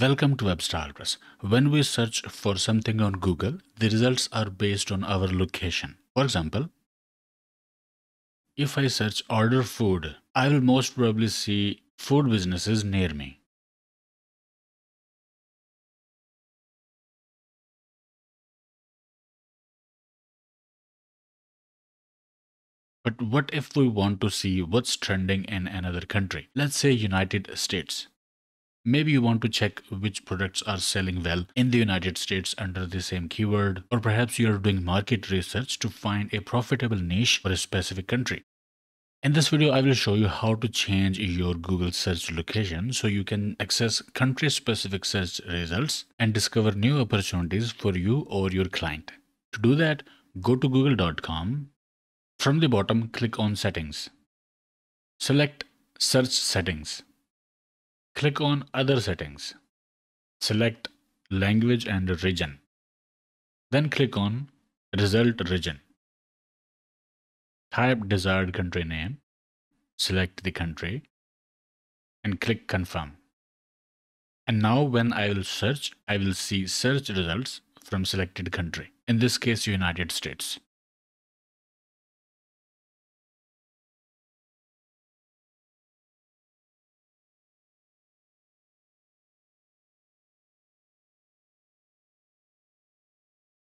Welcome to WebStylePress. When we search for something on Google, the results are based on our location. For example, if I search order food, I will most probably see food businesses near me. But what if we want to see what's trending in another country? Let's say United States. Maybe you want to check which products are selling well in the United States under the same keyword, or perhaps you are doing market research to find a profitable niche for a specific country. In this video, I will show you how to change your Google search location so you can access country-specific search results and discover new opportunities for you or your client. To do that, go to google.com from the bottom, click on Settings. Select Search Settings. Click on Other Settings. Select Language and Region. Then click on Result Region. Type desired country name. Select the country and click Confirm. And now when I will search, I will see search results from selected country. In this case, United States.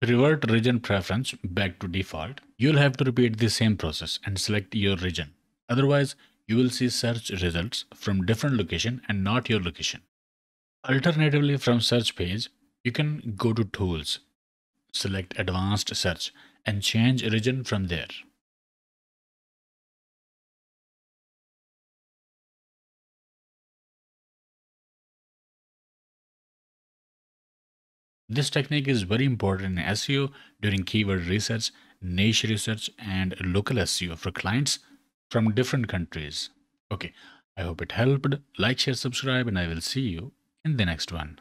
Revert region preference back to default, you'll have to repeat the same process and select your region. Otherwise, you will see search results from different location and not your location. Alternatively, from search page, you can go to tools, select advanced search and change region from there. This technique is very important in SEO during keyword research, niche research, and local SEO for clients from different countries. Okay, I hope it helped. Like, share, subscribe, and I will see you in the next one.